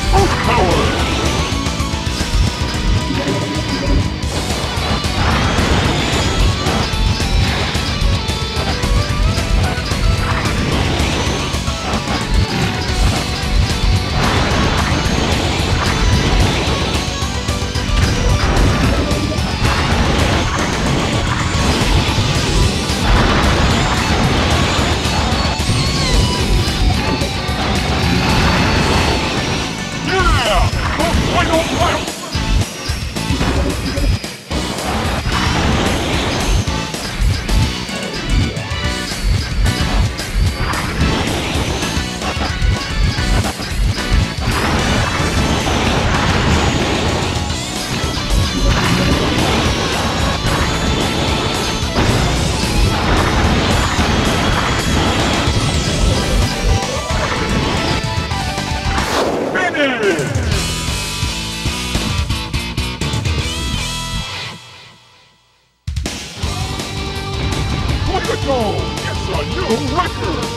You got Look